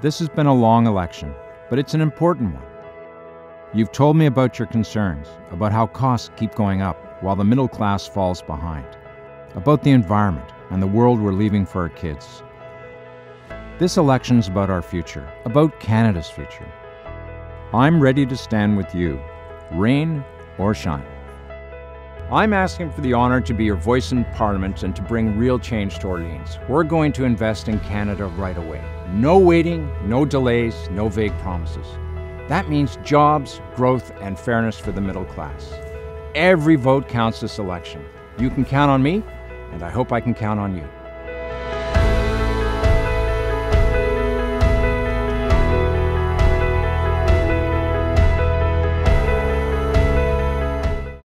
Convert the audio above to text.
This has been a long election, but it's an important one. You've told me about your concerns, about how costs keep going up while the middle class falls behind, about the environment and the world we're leaving for our kids. This election's about our future, about Canada's future. I'm ready to stand with you, rain or shine. I'm asking for the honour to be your voice in Parliament and to bring real change to Orleans. We're going to invest in Canada right away. No waiting, no delays, no vague promises. That means jobs, growth, and fairness for the middle class. Every vote counts this election. You can count on me, and I hope I can count on you.